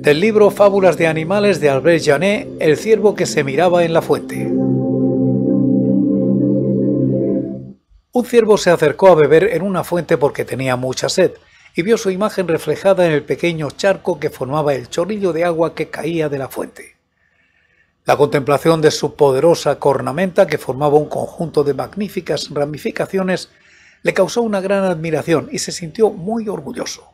Del libro Fábulas de animales de Albert Janet, El ciervo que se miraba en la fuente. Un ciervo se acercó a beber en una fuente porque tenía mucha sed y vio su imagen reflejada en el pequeño charco que formaba el chorrillo de agua que caía de la fuente. La contemplación de su poderosa cornamenta, que formaba un conjunto de magníficas ramificaciones, le causó una gran admiración y se sintió muy orgulloso.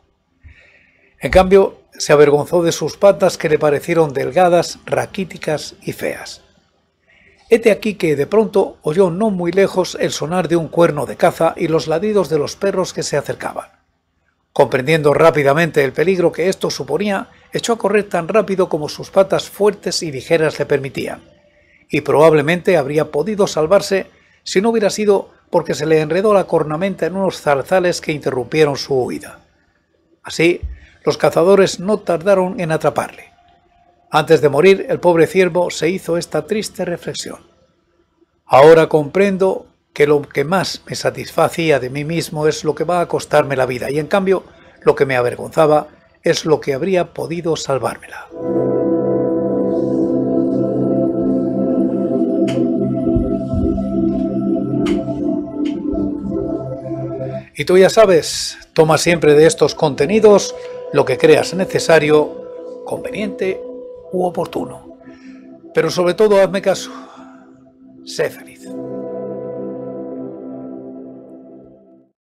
En cambio, se avergonzó de sus patas que le parecieron delgadas, raquíticas y feas. Hete aquí que de pronto oyó no muy lejos el sonar de un cuerno de caza y los ladridos de los perros que se acercaban. Comprendiendo rápidamente el peligro que esto suponía, echó a correr tan rápido como sus patas fuertes y ligeras le permitían, y probablemente habría podido salvarse si no hubiera sido porque se le enredó la cornamenta en unos zarzales que interrumpieron su huida. Así, los cazadores no tardaron en atraparle. Antes de morir, el pobre ciervo se hizo esta triste reflexión. Ahora comprendo que lo que más me satisfacía de mí mismo es lo que va a costarme la vida y en cambio lo que me avergonzaba es lo que habría podido salvármela. Y tú ya sabes, toma siempre de estos contenidos lo que creas necesario, conveniente u oportuno. Pero sobre todo hazme caso. Sé feliz.